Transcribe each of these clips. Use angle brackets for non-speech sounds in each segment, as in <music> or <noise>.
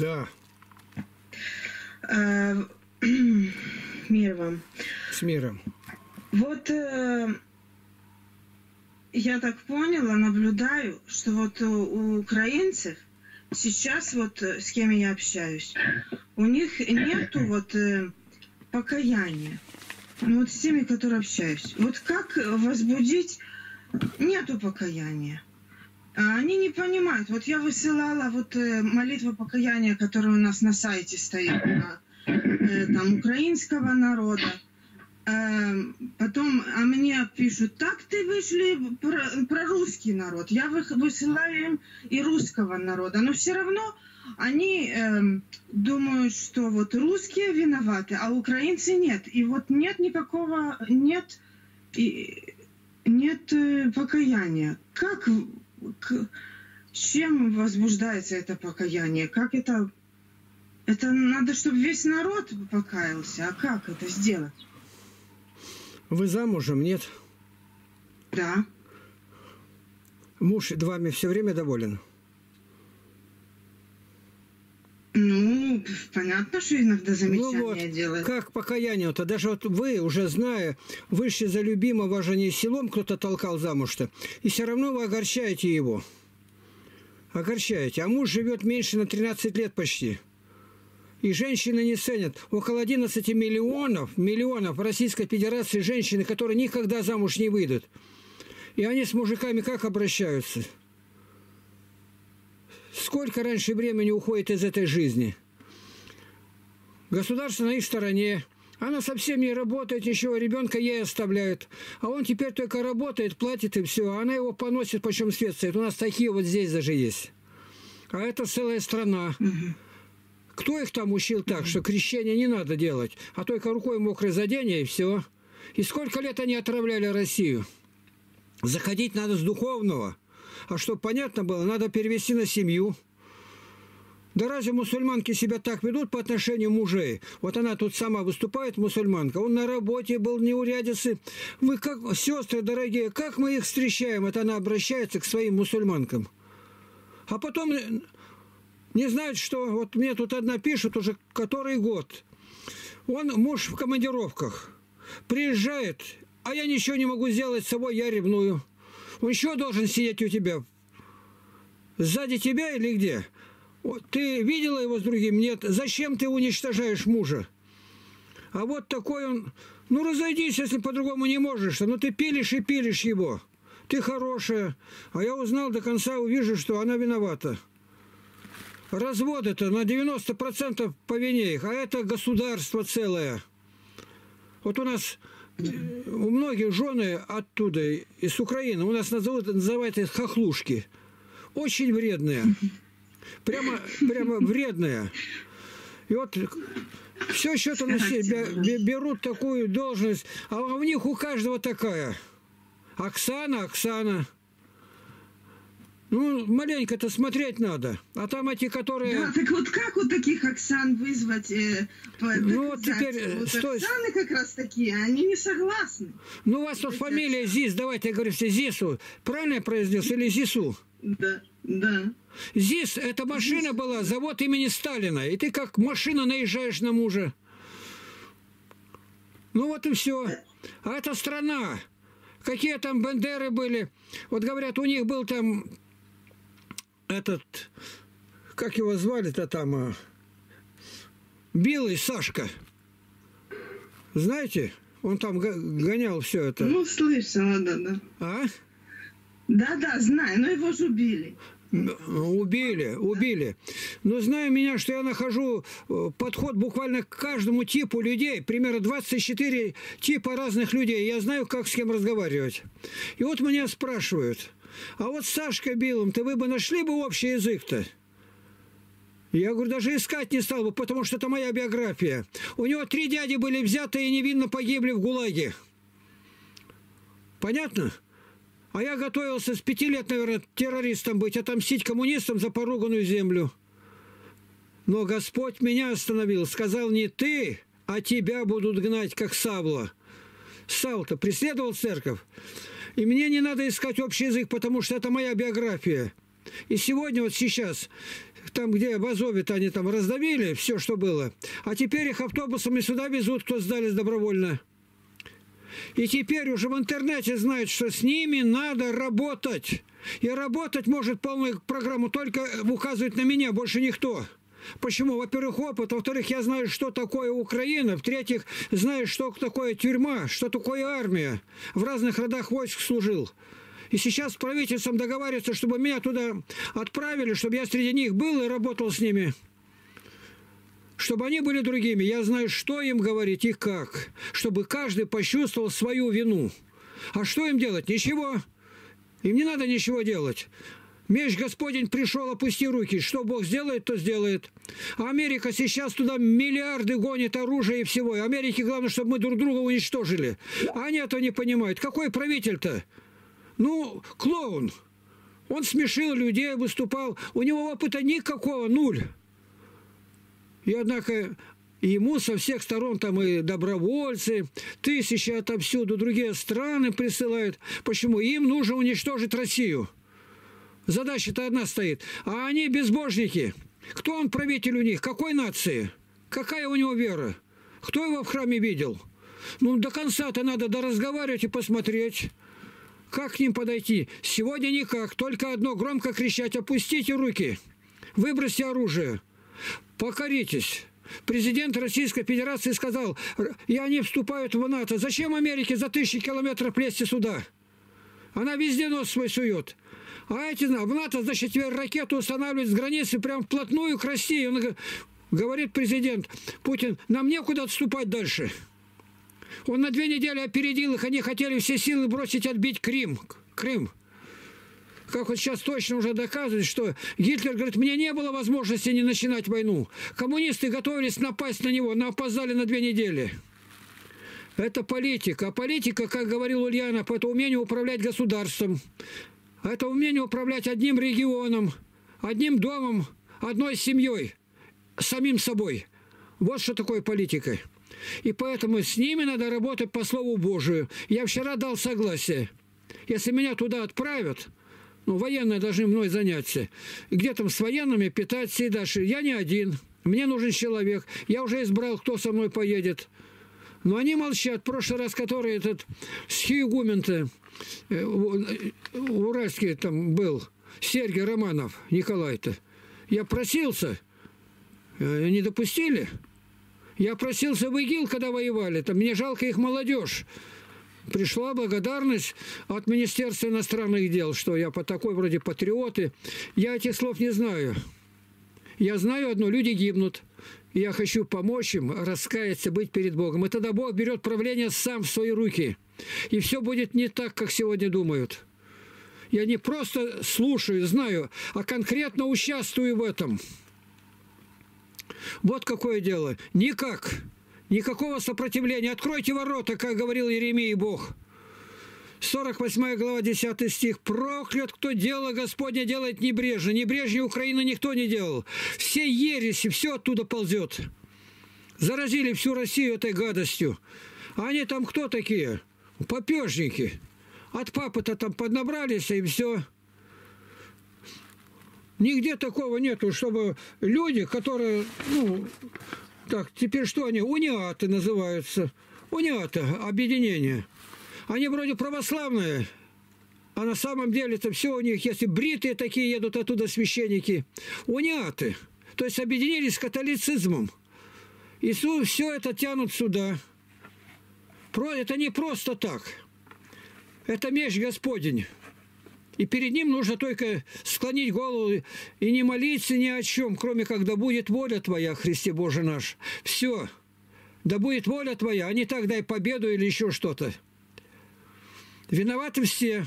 Да. Э, <clears throat> мир вам. С миром. Вот э, я так поняла, наблюдаю, что вот у, у украинцев сейчас вот э, с кем я общаюсь, у них нету <clears throat> вот э, покаяния. Ну вот с теми, которые общаюсь. Вот как возбудить? Нету покаяния. А Они не понимают. Вот я высылала вот э, молитву покаяния, которая у нас на сайте стоит, на, э, там, украинского народа. Эм, Потом а мне пишут, так ты вышли про, про русский народ. Я вы- высылаю им и русского народа. Но все равно они эм, думают, что вот русские виноваты, а украинцы нет. И вот нет никакого, нет, и, нет э, покаяния. Как, к- чем возбуждается это покаяние? Как это... Это надо, чтобы весь народ покаялся. А как это сделать? Вы замужем, нет? Да. Муж вами все время доволен? Ну, понятно, что иногда замечания ну вот, делает. как покаяние-то? Даже вот вы, уже зная, вышли за любимого же не селом кто-то толкал замуж-то, и все равно вы огорчаете его. Огорчаете. А муж живет меньше на 13 лет почти. И женщины не ценят. Около 11 миллионов, миллионов в Российской Федерации женщины, которые никогда замуж не выйдут. И они с мужиками как обращаются? Сколько раньше времени уходит из этой жизни? Государство на их стороне. Она совсем не работает, еще ребенка ей оставляют. А он теперь только работает, платит и все. А она его поносит, почем свет стоит. У нас такие вот здесь даже есть. А это целая страна. Кто их там учил так, что крещение не надо делать, а только рукой мокрой заденье и все. И сколько лет они отравляли Россию? Заходить надо с духовного. А чтобы понятно было, надо перевести на семью. Да разве мусульманки себя так ведут по отношению мужей? Вот она тут сама выступает, мусульманка. Он на работе был, неурядицы. Вы как, сестры дорогие, как мы их встречаем? Это она обращается к своим мусульманкам. А потом не знают, что... Вот мне тут одна пишет уже который год. Он муж в командировках. Приезжает, а я ничего не могу сделать с собой, я ревную. Он еще должен сидеть у тебя. Сзади тебя или где? Ты видела его с другим? Нет. Зачем ты уничтожаешь мужа? А вот такой он... Ну, разойдись, если по-другому не можешь. Ну, ты пилишь и пилишь его. Ты хорошая. А я узнал до конца, увижу, что она виновата. Развод это на 90% по вине их. А это государство целое. Вот у нас э, у многих жены оттуда, из Украины, у нас называют, называют их хохлушки. Очень вредные. Прямо, прямо вредные. И вот все что-то на себя бе- берут такую должность, а у них у каждого такая. Оксана, Оксана. Ну, маленько-то смотреть надо. А там эти, которые... Да, так вот как у таких Оксан вызвать? э, Ну, вот теперь, э, Вот стой. Оксаны как раз такие, они не согласны. Ну, у вас тут фамилия ЗИС, давайте я говорю все ЗИСу. Правильно я произнес? Или ЗИСу? Да, да. ЗИС – это машина была, завод имени Сталина. И ты как машина наезжаешь на мужа. Ну вот и все. А это страна. Какие там бандеры были. Вот говорят, у них был там этот, как его звали-то там, а, Белый Сашка. Знаете, он там го- гонял все это. Ну, слышала, да, да. А? Да, да, знаю, но его же убили. Убили, убили. Но зная меня, что я нахожу э, подход буквально к каждому типу людей, примерно 24 типа разных людей, я знаю, как с кем разговаривать. И вот меня спрашивают, а вот с Сашкой Билом-то вы бы нашли бы общий язык-то? Я говорю, даже искать не стал бы, потому что это моя биография. У него три дяди были взяты и невинно погибли в ГУЛАГе. Понятно? А я готовился с пяти лет, наверное, террористом быть, отомстить коммунистам за поруганную землю. Но Господь меня остановил, сказал, не ты, а тебя будут гнать, как Савла. Савл-то преследовал церковь. И мне не надо искать общий язык, потому что это моя биография. И сегодня, вот сейчас, там, где в Азове-то они там раздавили все, что было. А теперь их автобусами сюда везут, кто сдались добровольно. И теперь уже в интернете знают, что с ними надо работать. И работать может полную программу только указывать на меня, больше никто. Почему? Во-первых, опыт. Во-вторых, я знаю, что такое Украина. В-третьих, знаю, что такое тюрьма, что такое армия. В разных родах войск служил. И сейчас с правительством договариваются, чтобы меня туда отправили, чтобы я среди них был и работал с ними. Чтобы они были другими. Я знаю, что им говорить и как. Чтобы каждый почувствовал свою вину. А что им делать? Ничего. Им не надо ничего делать. Меч Господень пришел, опусти руки. Что Бог сделает, то сделает. Америка сейчас туда миллиарды гонит оружия и всего. Америке главное, чтобы мы друг друга уничтожили. А они этого не понимают. Какой правитель-то? Ну, клоун. Он смешил людей, выступал. У него опыта никакого, нуль. И однако ему со всех сторон там и добровольцы, тысячи отовсюду, другие страны присылают. Почему? Им нужно уничтожить Россию. Задача-то одна стоит. А они безбожники. Кто он правитель у них? Какой нации? Какая у него вера? Кто его в храме видел? Ну, до конца-то надо доразговаривать и посмотреть. Как к ним подойти? Сегодня никак. Только одно громко кричать. Опустите руки. Выбросьте оружие. Покоритесь. Президент Российской Федерации сказал, и они вступают в НАТО. Зачем Америке за тысячи километров лезть сюда? Она везде нос свой сует. А эти в НАТО, значит, ракету устанавливают с границы прям вплотную к России. Он говорит президент Путин, нам некуда отступать дальше. Он на две недели опередил их, они хотели все силы бросить, отбить Крым. Крым. Как вот сейчас точно уже доказывает, что Гитлер говорит, мне не было возможности не начинать войну. Коммунисты готовились напасть на него, но опоздали на две недели. Это политика. А политика, как говорил Ульянов, это умение управлять государством. Это умение управлять одним регионом, одним домом, одной семьей, самим собой. Вот что такое политика. И поэтому с ними надо работать по Слову Божию. Я вчера дал согласие. Если меня туда отправят, ну, военные должны мной заняться. Где там с военными питаться и дальше. Я не один. Мне нужен человек. Я уже избрал, кто со мной поедет. Но они молчат. В прошлый раз, который этот схиегумен-то, э, уральский там был, Сергей Романов, Николай-то, я просился, э, не допустили. Я просился в ИГИЛ, когда воевали. Там мне жалко их молодежь. Пришла благодарность от Министерства иностранных дел, что я по такой вроде патриоты. Я этих слов не знаю. Я знаю одно, люди гибнут. Я хочу помочь им раскаяться, быть перед Богом. И тогда Бог берет правление сам в свои руки. И все будет не так, как сегодня думают. Я не просто слушаю, знаю, а конкретно участвую в этом. Вот какое дело. Никак. Никакого сопротивления. Откройте ворота, как говорил Еремей Бог. 48 глава, 10 стих. «Проклят, кто дело Господне делает небрежно. Небрежнее Украины никто не делал. Все ереси, все оттуда ползет. Заразили всю Россию этой гадостью. А они там кто такие? Попежники. От папы-то там поднабрались, и все. Нигде такого нету, чтобы люди, которые, ну, так, теперь что они? Униаты называются. Униаты, объединение. Они вроде православные, а на самом деле это все у них, если бритые такие едут оттуда священники, униаты. То есть объединились с католицизмом. И все это тянут сюда. Это не просто так. Это меч Господень. И перед ним нужно только склонить голову и не молиться ни о чем, кроме как да будет воля Твоя, Христе Боже наш. Все. Да будет воля Твоя, а не так дай победу или еще что-то. Виноваты все.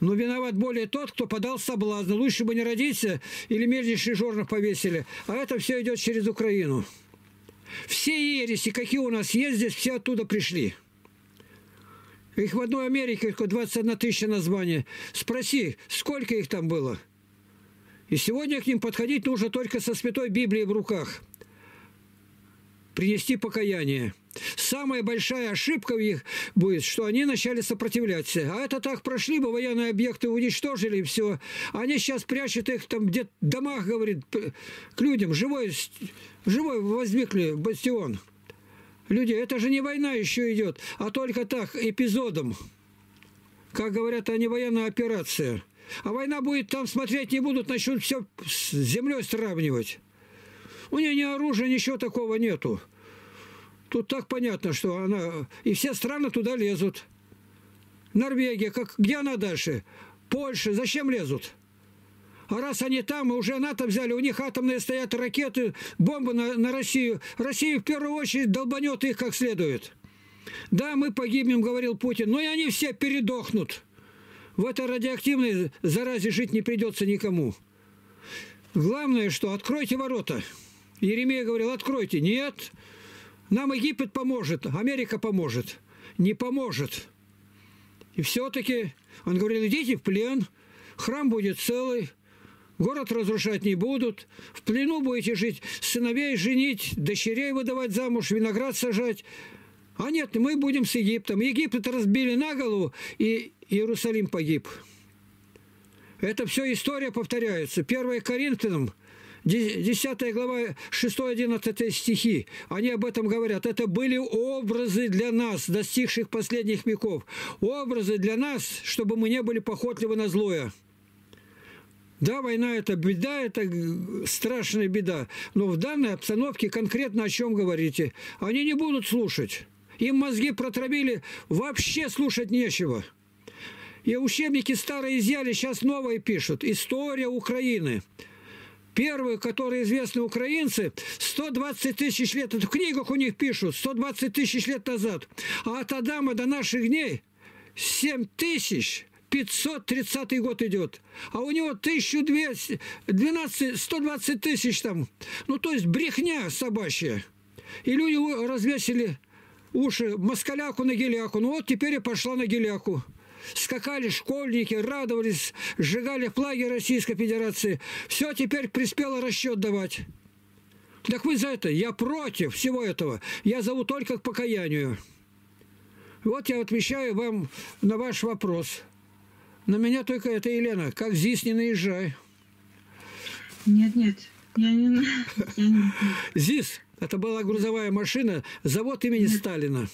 Но виноват более тот, кто подал соблазн. Лучше бы не родиться или мельничный жорнов повесили. А это все идет через Украину. Все ереси, какие у нас есть здесь, все оттуда пришли. Их в одной Америке 21 тысяча названий. Спроси, сколько их там было? И сегодня к ним подходить нужно только со Святой Библией в руках. принести покаяние. Самая большая ошибка в них будет, что они начали сопротивляться. А это так прошли бы, военные объекты уничтожили, и все. Они сейчас прячут их там где-то в домах, говорит, к людям. Живой, живой возникли бастион. Люди, это же не война еще идет, а только так, эпизодом. Как говорят, а не военная операция. А война будет, там смотреть не будут, начнут все с землей сравнивать. У нее ни оружия, ничего такого нету. Тут так понятно, что она... И все страны туда лезут. Норвегия, как, где она дальше? Польша, зачем лезут? А раз они там, уже НАТО взяли, у них атомные стоят ракеты, бомбы на, на Россию. Россия в первую очередь долбанет их как следует. Да, мы погибнем, говорил Путин, но и они все передохнут. В этой радиоактивной заразе жить не придется никому. Главное, что откройте ворота. Еремея говорил, откройте. Нет, нам Египет поможет, Америка поможет. Не поможет. И все-таки он говорил, идите в плен, храм будет целый, город разрушать не будут, в плену будете жить, сыновей женить, дочерей выдавать замуж, виноград сажать. А нет, мы будем с Египтом. Египет разбили на голову, и Иерусалим погиб. Это все история повторяется. 1 Коринфянам – 10 глава, 6-11 стихи, они об этом говорят. Это были образы для нас, достигших последних веков. Образы для нас, чтобы мы не были похотливы на злое. Да, война – это беда, это страшная беда. Но в данной обстановке конкретно о чем говорите? Они не будут слушать. Им мозги протравили, вообще слушать нечего. И учебники старые изъяли, сейчас новые пишут. История Украины. Первые, которые известны украинцы, 120 тысяч лет, в книгах у них пишут, 120 тысяч лет назад. А от Адама до наших дней 7 тысяч 530 год идет, а у него 1200, 12, 120 тысяч там. Ну, то есть брехня собачья. И люди развесили уши москаляку на геляку. Ну вот теперь и пошла на геляку скакали школьники, радовались, сжигали флаги Российской Федерации. Все, теперь приспело расчет давать. Так вы за это? Я против всего этого. Я зову только к покаянию. Вот я отвечаю вам на ваш вопрос. На меня только это, Елена, как здесь не наезжай. Нет, нет, я не... Я не... ЗИС, это была грузовая машина, завод имени нет. Сталина.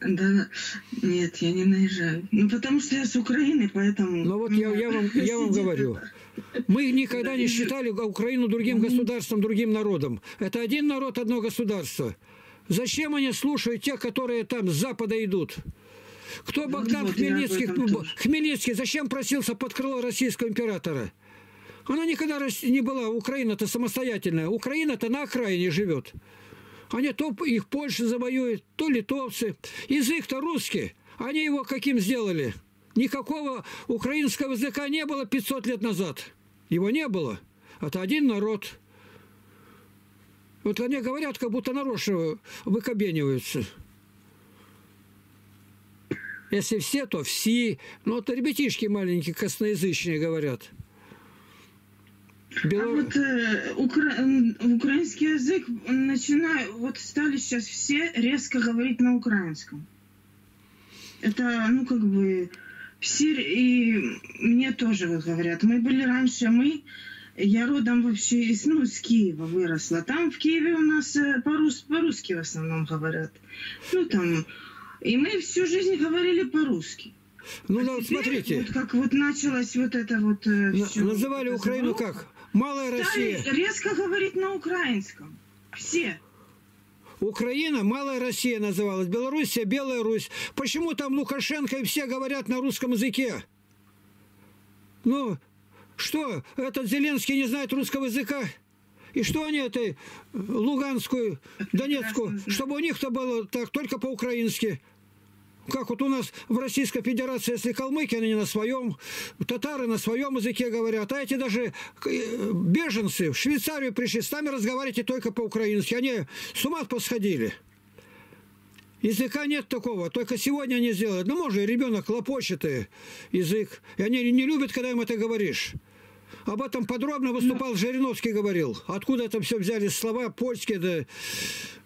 Да, нет, я не наезжаю. Ну, потому что я с Украины, поэтому... Ну, вот я, я, вам, я вам <laughs> говорю. Мы никогда не считали Украину другим государством, другим народом. Это один народ, одно государство. Зачем они слушают тех, которые там с Запада идут? Кто ну, Богдан вот Хмельницкий? Хмельницкий зачем просился под крыло российского императора? Она никогда не была, Украина-то самостоятельная. Украина-то на окраине живет. Они то их Польша завоюет, то литовцы. Язык-то русский. Они его каким сделали? Никакого украинского языка не было 500 лет назад. Его не было. Это один народ. Вот они говорят, как будто нарочно выкобениваются. Если все, то все. Ну, вот ребятишки маленькие косноязычные говорят. Белор... А вот э, укра... украинский язык начинаю, вот стали сейчас все резко говорить на украинском. Это, ну, как бы, все, и мне тоже вот говорят, мы были раньше, мы, я родом вообще из, ну, с Киева выросла. Там в Киеве у нас э, по-рус, по-русски в основном говорят. Ну, там, и мы всю жизнь говорили по-русски. Ну, а да, смотрите. Вот как вот началось вот это вот... Э, На, называли Украину как? Малая Россия. Резко говорить на украинском. Все. Украина, Малая Россия называлась, Белоруссия, Белая Русь. Почему там Лукашенко и все говорят на русском языке? Ну, что, этот Зеленский не знает русского языка? И что они этой Луганскую, Донецкую, чтобы у них-то было так только по-украински? Как вот у нас в Российской Федерации, если калмыки, они на своем, татары на своем языке говорят, а эти даже э, беженцы в Швейцарию пришли, с нами разговаривайте только по-украински. Они с ума посходили. Языка нет такого, только сегодня они сделают. Ну, может, ребенок лопочет язык, и они не любят, когда им это говоришь. Об этом подробно выступал Жириновский, говорил. Откуда это все взяли слова польские да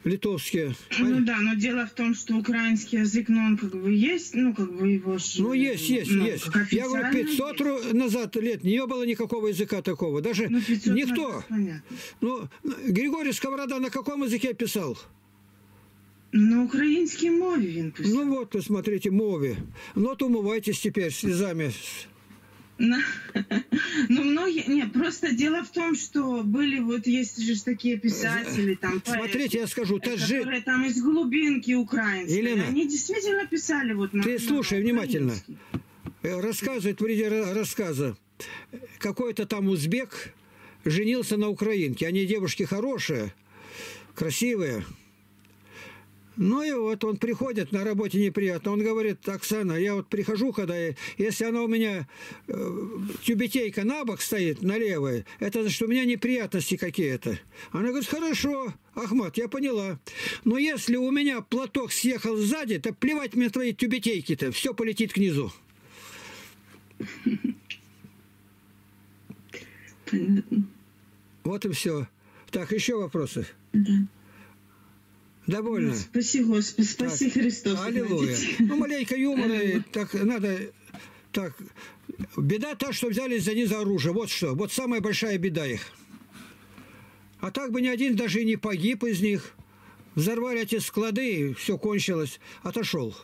литовские. Ну да, но дело в том, что украинский язык, ну он как бы есть, ну как бы его ж, Ну, есть, есть, ну, есть. как Я говорю, официально 500 есть. ру- назад лет не было никакого языка такого. Даже Ну, 500 никто. назад, понятно. Ну, Григорий Сковорода на каком языке писал? Ну, на українській мові він писав. Ну вот, посмотрите, мове. Ну, вот умывайтесь теперь слезами. на- <laughs> Ну, многие... Не, просто дело в том, что были вот, есть же такие писатели, там, поэты, Смотрите, я скажу, э, тажи... которые там из глубинки украинской. Елена, Они действительно писали вот на ты на слушай внимательно. украинский. Э, Рассказывает в виде ра- рассказа. Какой-то там узбек женился на украинке. Они девушки хорошие, красивые. Ну и вот он приходит, на работе неприятно. Он говорит, Оксана, я вот прихожу, когда, я- если она у меня э, тюбетейка на бок стоит, на левой, это значит, у меня неприятности какие-то. Она говорит, хорошо, Ахмат, я поняла. Но если у меня платок съехал сзади, то плевать мне твои тюбетейки-то, все полетит к низу. Понятно. Вот и все. Так, еще вопросы? Да. Довольно. Ну, Спаси Господи, спаси Христос. Аллилуйя. Ну, маленько юмора, так надо... Так, беда та, что взялись за низа оружия. Вот что. Вот самая большая беда их. А так бы ни один даже и не погиб из них. Взорвали эти склады, все кончилось. Отошел.